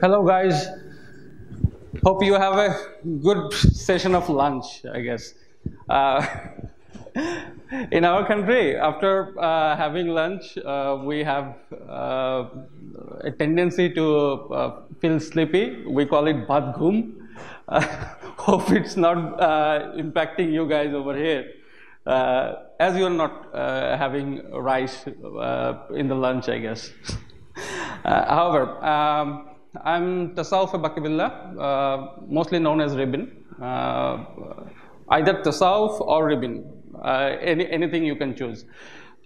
Hello, guys. Hope you have a good session of lunch, I guess. Uh, in our country, after uh, having lunch, uh, we have uh, a tendency to uh, feel sleepy. We call it badghum. Uh, hope it's not uh, impacting you guys over here, as you are not having rice in the lunch, I guess. However, um, I'm Tasauf Baki Billah, uh, mostly known as Ribbon. Uh, either Tasauf or Ribbon, uh, any, anything you can choose.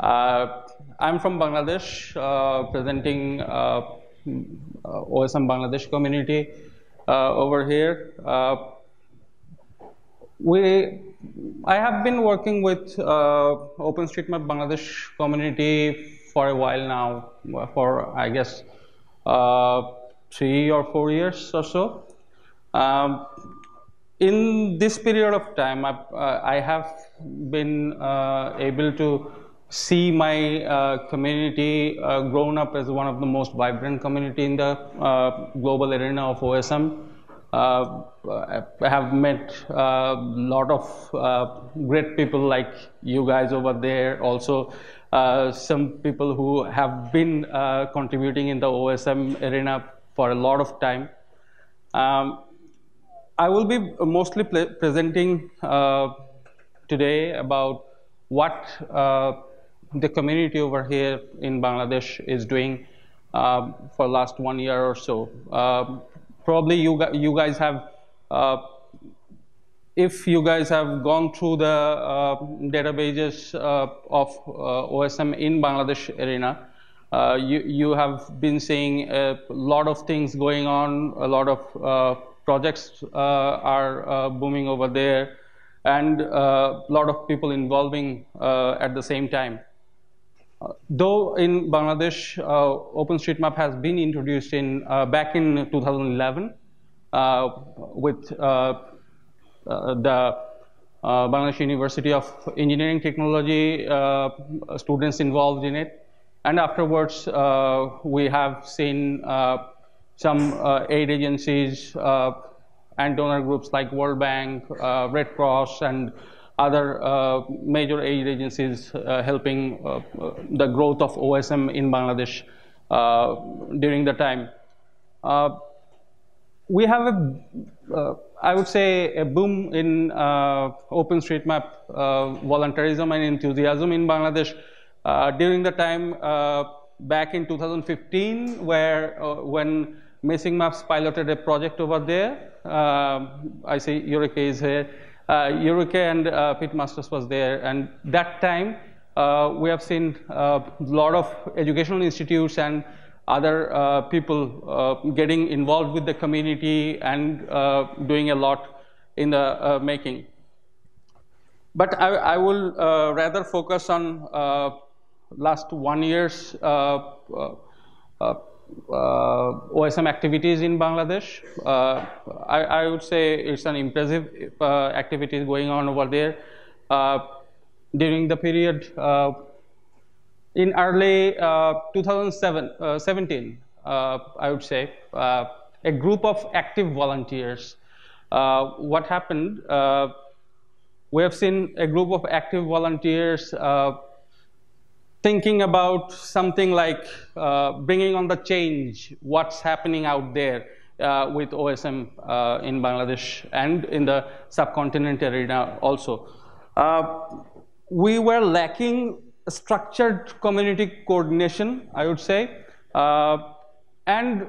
Uh, I'm from Bangladesh, uh, presenting uh, OSM Bangladesh community over here. We, I have been working with OpenStreetMap Bangladesh community for a while now, for I guess uh, three or four years or so. Um, in this period of time, I, uh, I have been uh, able to see my uh, community uh, grown up as one of the most vibrant community in the uh, global arena of OSM. Uh, I have met a lot of great people like you guys over there. Also, some people who have been contributing in the OSM arena for a lot of time. Um, I will be mostly presenting uh, today about what uh, the community over here in Bangladesh is doing uh, for last one year or so. Um probably you, you guys have, uh, if you guys have gone through the uh, databases uh, of OSM in Bangladesh arena, uh, you, you have been seeing a lot of things going on, a lot of uh, projects uh, are uh, booming over there, and a lot of people involving uh, at the same time. Uh, though in Bangladesh, uh, OpenStreetMap has been introduced in uh, back in 2011 uh, with uh, uh, the uh, Bangladesh University of Engineering Technology uh, students involved in it. And afterwards, uh, we have seen uh, some uh, aid agencies and donor groups like World Bank, Red Cross, and other uh, major aid agencies uh, helping uh, the growth of OSM in Bangladesh during the time. We have a, I would say, a boom in OpenStreetMap voluntarism and enthusiasm in Bangladesh during the time uh, back in 2015, where uh, when Missing Maps piloted a project over there. Um I see Eureka is here. Uh, Eureka and uh, Pete Masters was there, and that time uh, we have seen a lot of educational institutes and other uh, people uh, getting involved with the community and uh, doing a lot in the uh, making. But I, I will uh, rather focus on uh, last one year's uh, uh, uh, OSM activities in Bangladesh. I, I would say it's an impressive activities going on over there. During the period in early uh, 2017, uh, I would say, a group of active volunteers. Uh, what happened? Uh, we have seen a group of active volunteers uh, thinking about something like uh, bringing on the change, what's happening out there uh, with OSM uh, in Bangladesh and in the subcontinent arena also. Uh, we were lacking structured community coordination, I would say. Uh, and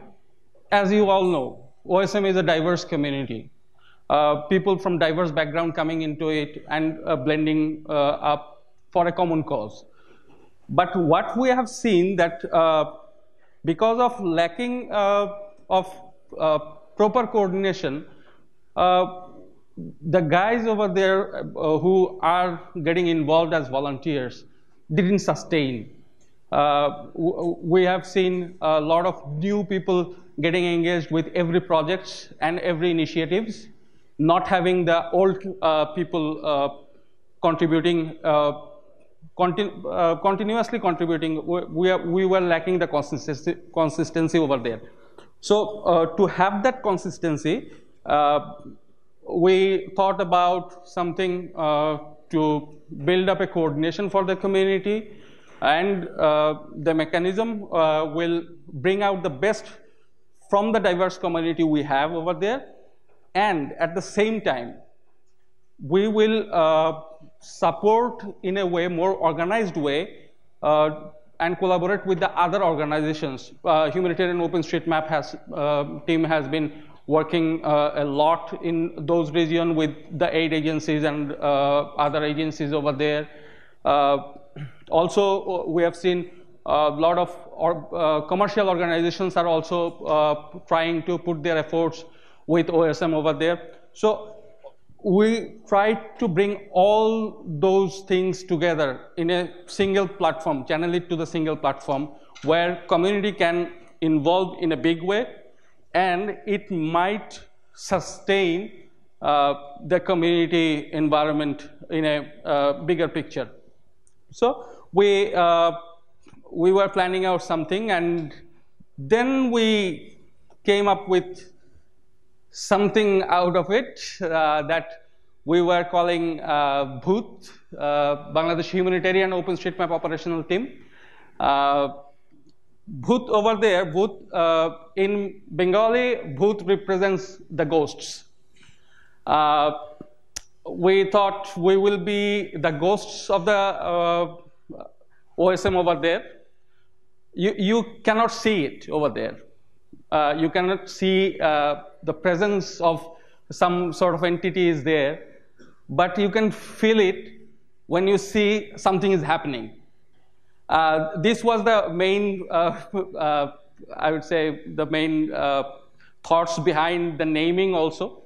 as you all know, OSM is a diverse community. Uh, people from diverse background coming into it and blending up for a common cause. But what we have seen that uh, because of lacking uh, of uh, proper coordination, the guys over there who are getting involved as volunteers didn't sustain. Uh, we have seen a lot of new people getting engaged with every project and every initiatives, not having the old uh, people uh, contributing, continu- uh, continuously contributing. We, we, are, we were lacking the consistency, consistency over there. So uh, to have that consistency, uh, we thought about something uh, to build up a coordination for the community and uh, the mechanism will bring out the best from the diverse community we have over there and at the same time we will support in a way more organized way uh, and collaborate with the other organizations. Uh, Humanitarian OpenStreetMap has, uh, team has been working uh, a lot in those regions with the aid agencies and uh, other agencies over there. Uh, also, we have seen a lot of or, commercial organizations are also trying to put their efforts with OSM over there. So we try to bring all those things together in a single platform, channel it to the single platform where community can involve in a big way and it might sustain uh, the community environment in a uh, bigger picture. So we, uh, we were planning out something and then we came up with something out of it uh, that we were calling uh, uh, Bangladesh Humanitarian OpenStreetMap Operational Team. Uh, Bhoot over there, Bhoot uh, in Bengali, Bhoot represents the ghosts. Uh, we thought we will be the ghosts of the uh, OSM over there. You, you cannot see it over there. Uh, you cannot see uh, the presence of some sort of entity is there, but you can feel it when you see something is happening. Uh, this was the main, uh, uh, I would say, the main uh, thoughts behind the naming also.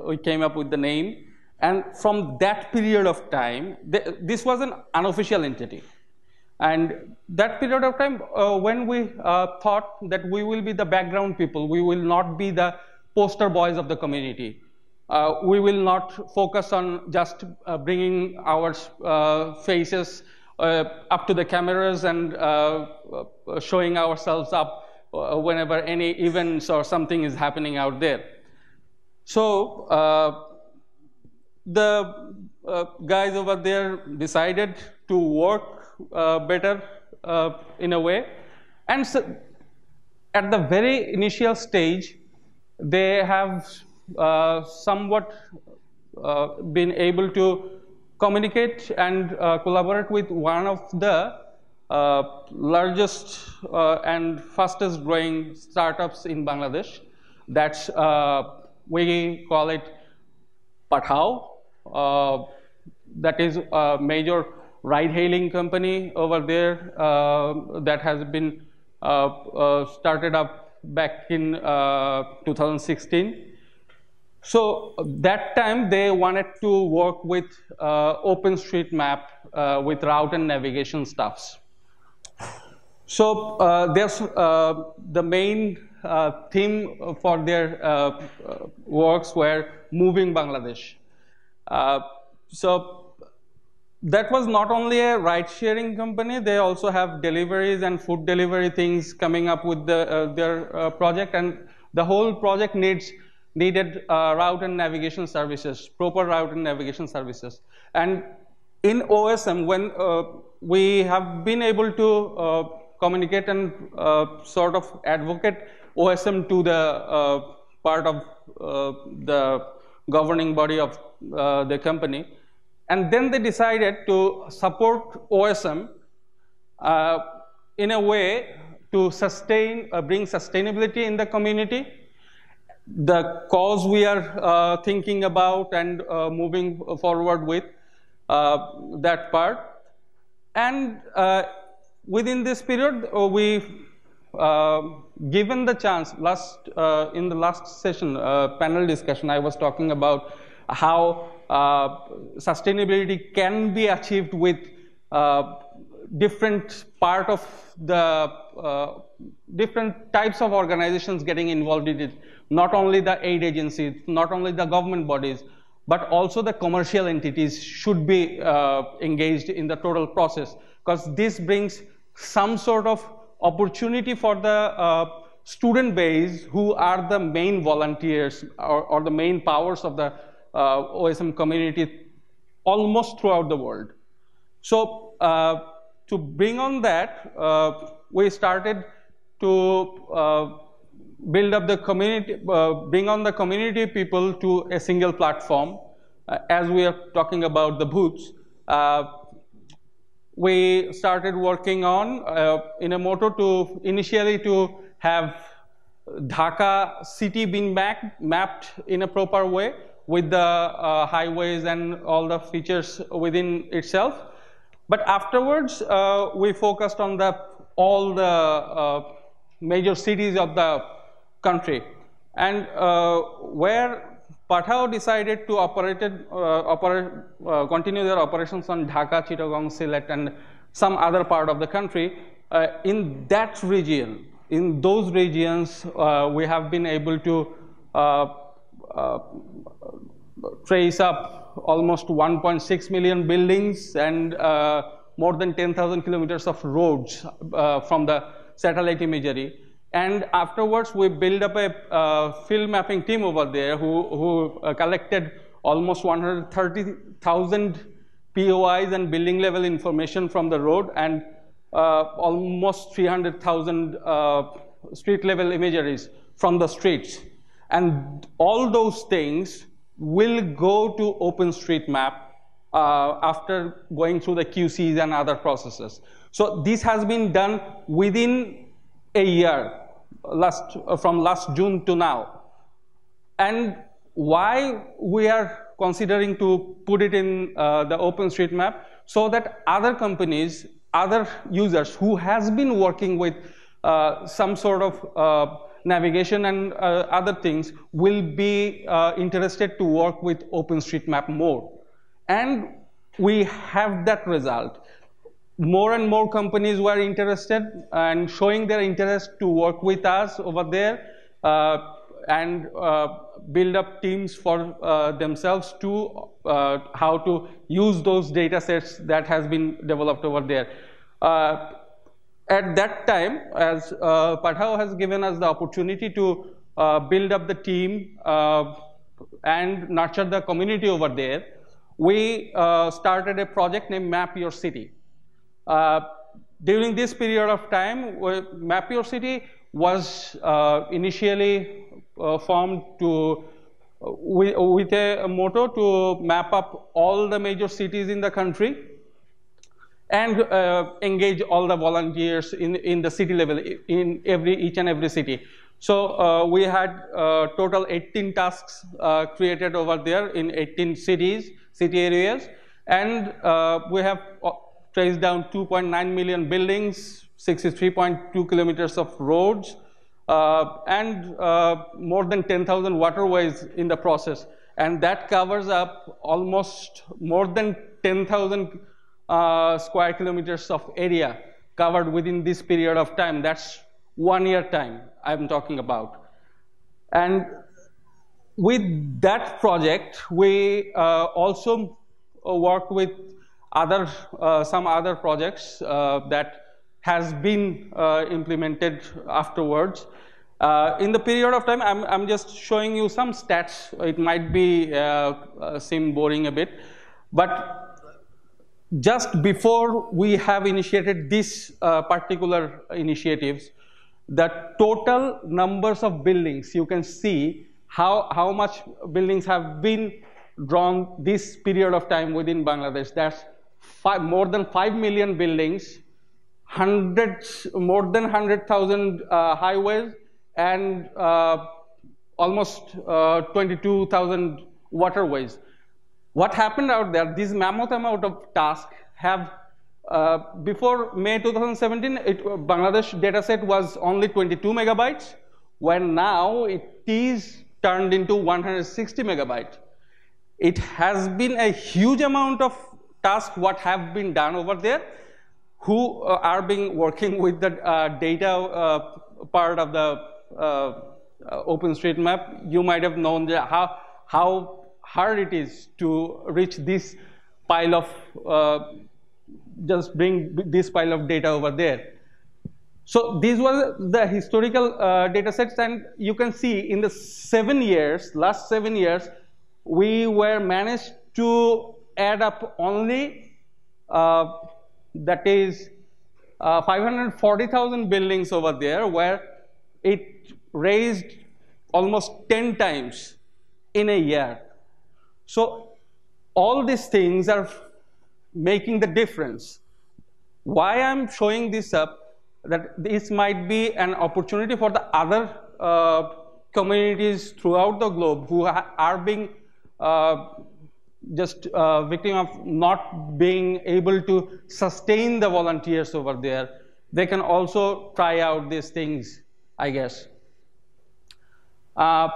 We came up with the name. And from that period of time, th this was an unofficial entity. And that period of time, uh, when we thought that we will be the background people, we will not be the poster boys of the community. we will not focus on just bringing our faces uh, up to the cameras and uh, uh, showing ourselves up whenever any events or something is happening out there. So the guys over there decided to work better in a way. And so at the very initial stage, they have uh, somewhat uh, been able to communicate and uh, collaborate with one of the uh, largest uh, and fastest growing startups in Bangladesh. That's, uh, we call it Pathao. Uh, that is a major ride hailing company over there uh, that has been started up back in 2016. So that time they wanted to work with uh, OpenStreetMap uh, with route and navigation stuffs. So uh, there's uh, the main uh, theme for their uh, works were moving Bangladesh. so that was not only a ride-sharing company, they also have deliveries and food delivery things coming up with the, their project and the whole project needs needed uh, route and navigation services, proper route and navigation services. And in OSM, when uh, we have been able to uh, communicate and uh, sort of advocate OSM to the uh, part of uh, the governing body of the company, and then they decided to support OSM in a way to sustain, bring sustainability in the community the cause we are uh, thinking about and uh, moving forward with uh, that part. And uh, within this period, uh, we uh, given the chance last in the last session panel discussion, I was talking about how sustainability can be achieved with different part of the different types of organizations getting involved in it. Not only the aid agencies, not only the government bodies, but also the commercial entities should be uh, engaged in the total process. Because this brings some sort of opportunity for the uh, student base who are the main volunteers or, or the main powers of the uh, OSM community almost throughout the world. So uh, to bring on that, uh, we started to uh, build up the community, uh, bring on the community people to a single platform. Uh, as we are talking about the Bhoots, uh, we started working on uh, in a motto to initially to have Dhaka city being mapped in a proper way with the uh, highways and all the features within itself. But afterwards, uh, we focused on the all the major cities of the country. And uh, where Pathao decided to operate, uh, operate uh, continue their operations on Dhaka, Chittagong, Sylhet, and some other part of the country, uh, in that region, in those regions, uh, we have been able to uh, trace up almost 1.6 million buildings and more than 10,000 kilometers of roads from the satellite imagery. And afterwards, we built up a uh, field mapping team over there who, who uh, collected almost 130,000 POIs and building level information from the road and uh, almost 300,000 uh, street level imageries from the streets. And all those things will go to OpenStreetMap uh, after going through the QCs and other processes. So this has been done within a year, last, uh, from last June to now. And why we are considering to put it in uh, the OpenStreetMap so that other companies, other users who has been working with uh, some sort of uh, navigation and uh, other things will be uh, interested to work with OpenStreetMap more. And we have that result more and more companies were interested and showing their interest to work with us over there uh, and uh, build up teams for uh, themselves to uh, how to use those data sets that has been developed over there. Uh, at that time, as uh, Pathao has given us the opportunity to uh, build up the team and nurture the community over there, we started a project named Map Your City. Uh, during this period of time, Map Your City was uh, initially uh, formed to with, with a motto to map up all the major cities in the country and uh, engage all the volunteers in, in the city level in every each and every city. So uh, we had uh, total 18 tasks created over there in 18 cities, city areas, and we have traced down 2.9 million buildings, 63.2 kilometers of roads, uh, and uh, more than 10,000 waterways in the process. And that covers up almost more than 10,000 uh, square kilometers of area covered within this period of time. That's one year time I'm talking about. And with that project, we uh, also uh, worked with other uh, some other projects uh, that has been uh, implemented afterwards. in the period of time, I'm, I'm just showing you some stats. It might be seem boring a bit, but just before we have initiated these uh, particular initiatives, the total numbers of buildings, you can see how, how much buildings have been drawn this period of time within Bangladesh. That's five, more than 5 million buildings, hundreds, more than 100,000 uh, highways, and uh, almost uh, 22,000 waterways. What happened out there, this mammoth amount of tasks have, uh, before May 2017, it, Bangladesh dataset was only 22 megabytes, when now it is turned into 160 megabytes. It has been a huge amount of tasks what have been done over there, who uh, are being working with the uh, data uh, part of the uh, uh, OpenStreetMap. You might have known how, how hard it is to reach this pile of, uh, just bring this pile of data over there. So these were the historical uh, data sets, and you can see in the seven years, last seven years, we were managed to add up only uh, that is uh, 540,000 buildings over there, where it raised almost 10 times in a year. So all these things are making the difference. Why I'm showing this up, that this might be an opportunity for the other uh, communities throughout the globe who are being uh, just uh, victim of not being able to sustain the volunteers over there. They can also try out these things, I guess. Uh,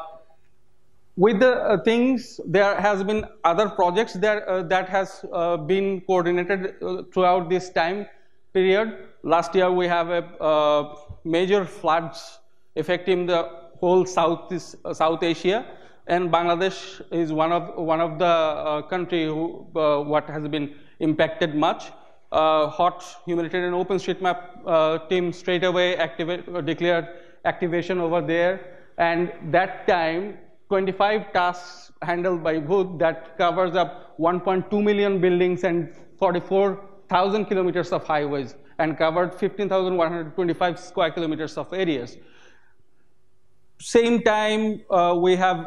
with the uh, things, there has been other projects there uh, that has uh, been coordinated uh, throughout this time period. Last year, we have a uh, major floods affecting the whole South, South Asia, and Bangladesh is one of one of the uh, country who what has been impacted much. HOT humanitarian OpenStreetMap team straight away activate, declared activation over there, and that time 25 tasks handled by Bhoot that covers up 1.2 million buildings and 44,000 kilometers of highways and covered 15,125 square kilometers of areas. Same time, uh, we have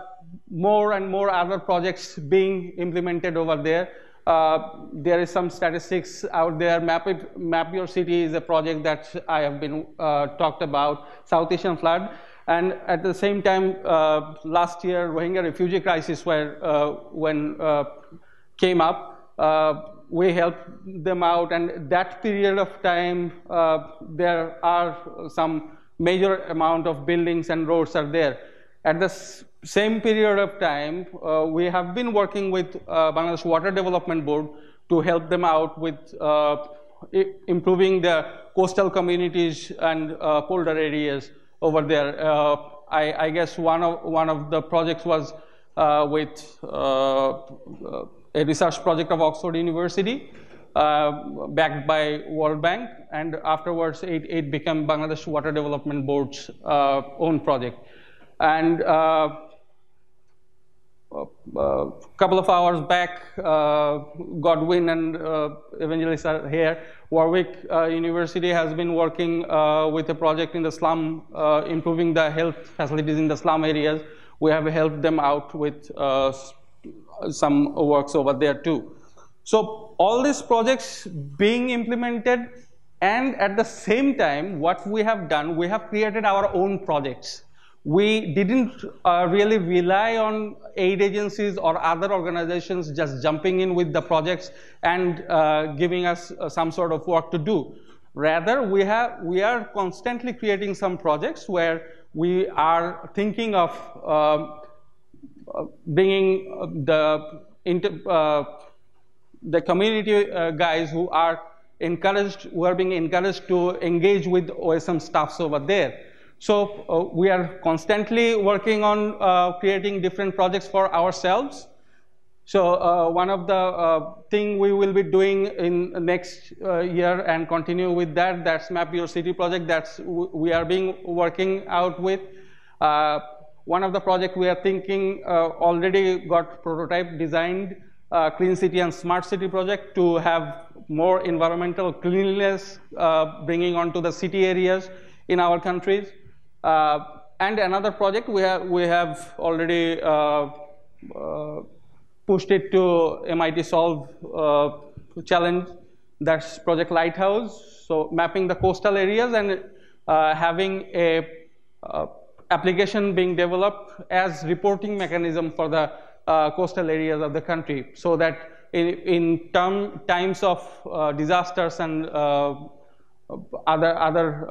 more and more other projects being implemented over there. Uh, there is some statistics out there. Map, Map Your City is a project that I have been uh, talked about, South Asian flood. And at the same time, uh, last year, Rohingya refugee crisis where, uh, when uh, came up, uh, we helped them out. And that period of time, uh, there are some major amount of buildings and roads are there. At the same period of time, uh, we have been working with Bangladesh Water Development Board to help them out with improving the coastal communities and polder areas over there. Uh, I, I, guess one of one of the projects was uh, with uh, a research project of Oxford University, backed by World Bank, and afterwards it, it became Bangladesh Water Development Board's own project. And a uh, couple of hours back, uh, Godwin and uh, Evangelist are here. Warwick University has been working with a project in the slum, improving the health facilities in the slum areas. We have helped them out with some works over there too. So all these projects being implemented and at the same time, what we have done, we have created our own projects we didn't uh, really rely on aid agencies or other organizations just jumping in with the projects and uh, giving us uh, some sort of work to do. Rather, we, have, we are constantly creating some projects where we are thinking of um, uh, bringing the, uh, the community uh, guys who are encouraged, who are being encouraged to engage with OSM staffs over there. So uh, we are constantly working on uh, creating different projects for ourselves. So uh, one of the uh, thing we will be doing in next uh, year and continue with that, that's Map Your City project that's we are being working out with. Uh, one of the project we are thinking already got prototype designed, Clean City and Smart City project to have more environmental cleanliness bringing onto the city areas in our countries. Uh, and another project we have, we have already uh, uh, pushed it to MIT Solve challenge, that's Project Lighthouse. So mapping the coastal areas and having a application being developed as reporting mechanism for the uh, coastal areas of the country so that in, in term, times of uh, disasters and uh, other, other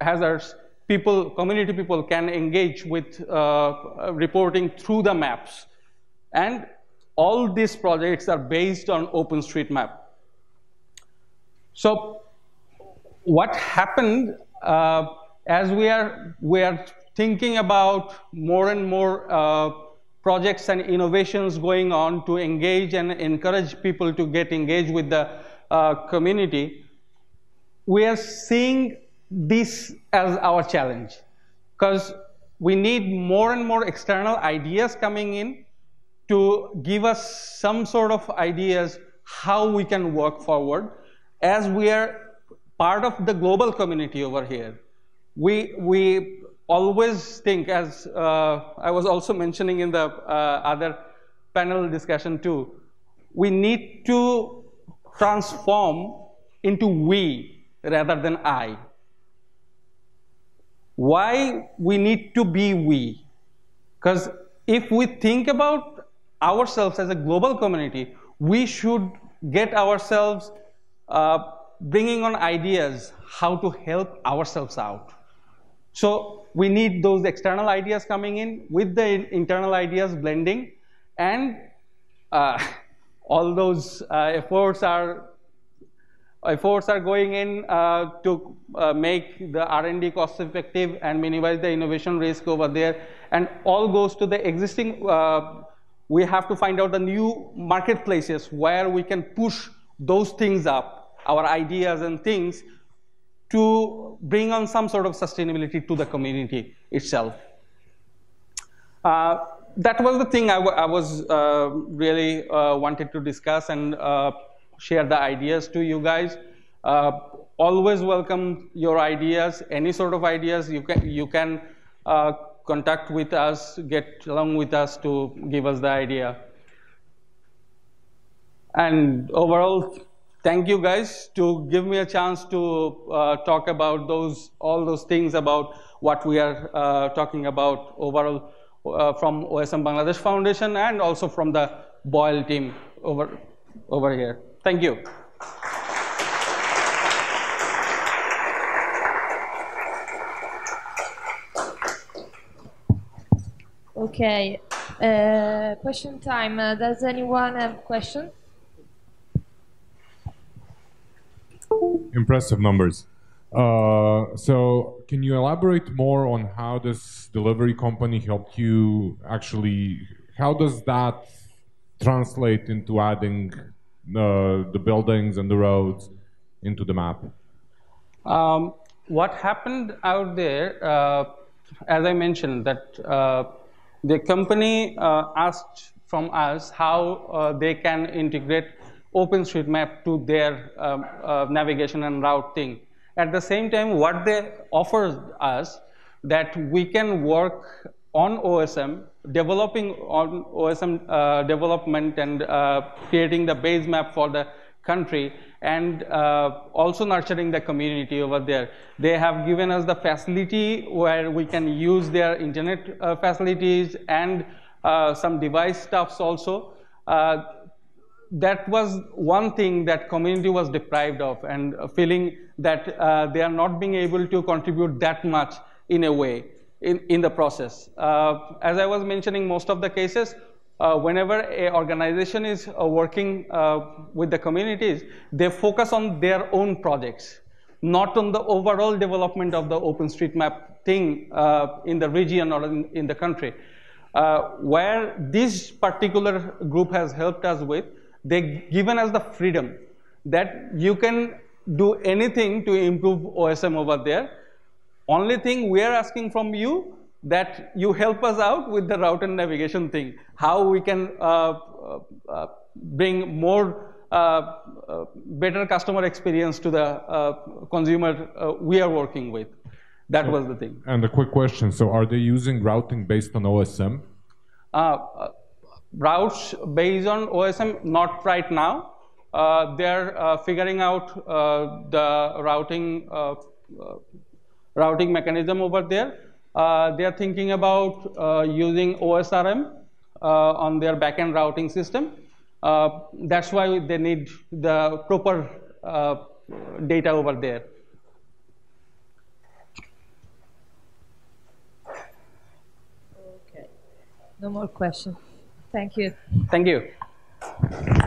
hazards, people, community people can engage with uh, reporting through the maps. And all these projects are based on OpenStreetMap. So what happened uh, as we are, we are thinking about more and more uh, projects and innovations going on to engage and encourage people to get engaged with the uh, community, we are seeing this as our challenge because we need more and more external ideas coming in to give us some sort of ideas how we can work forward as we are part of the global community over here. We, we always think, as uh, I was also mentioning in the uh, other panel discussion too, we need to transform into we rather than I. Why we need to be we? Because if we think about ourselves as a global community, we should get ourselves uh, bringing on ideas how to help ourselves out. So we need those external ideas coming in with the internal ideas blending and uh, all those uh, efforts are efforts are going in uh, to uh, make the R&D cost effective and minimize the innovation risk over there. And all goes to the existing uh, we have to find out the new marketplaces where we can push those things up our ideas and things to bring on some sort of sustainability to the community itself. Uh, that was the thing I, was uh, really uh, wanted to discuss and share the ideas to you guys. Uh, always welcome your ideas, any sort of ideas you can you can uh, contact with us, get along with us to give us the idea. And overall, thank you guys to give me a chance to uh, talk about those all those things about what we are talking about overall uh, from OSM Bangladesh Foundation and also from the Boyle team over, over here. Thank you. Okay, uh, question time. Uh, does anyone have questions? Impressive numbers. Uh, so can you elaborate more on how this delivery company helped you actually, how does that translate into adding uh, the buildings and the roads into the map? Um, what happened out there, uh, as I mentioned, that uh, the company uh, asked from us how uh, they can integrate OpenStreetMap to their um, navigation and routing. At the same time, what they offered us that we can work on OSM, developing on OSM uh, development and uh, creating the base map for the country and uh, also nurturing the community over there. They have given us the facility where we can use their internet uh, facilities and uh, some device stuffs also. Uh, that was one thing that community was deprived of and feeling that they are not being able to contribute that much in a way in, in the process. Uh, as I was mentioning, most of the cases, uh, whenever a organization is uh, working uh, with the communities, they focus on their own projects, not on the overall development of the OpenStreetMap thing uh, in the region or in, in the country. where this particular group has helped us with they've given us the freedom that you can do anything to improve OSM over there. Only thing we are asking from you that you help us out with the route and navigation thing, how we can uh, uh, uh bring more uh, uh, better customer experience to the uh, consumer we are working with. That was the thing. And a quick question, so are they using routing based on OSM? routes based on OSM, not right now. Uh, they're uh, figuring out uh, the routing uh, uh, routing mechanism over there. Uh, they are thinking about uh, using OSRM uh, on their backend routing system. Uh, that's why they need the proper data over there. Okay, no more questions. Thank you. Thank you.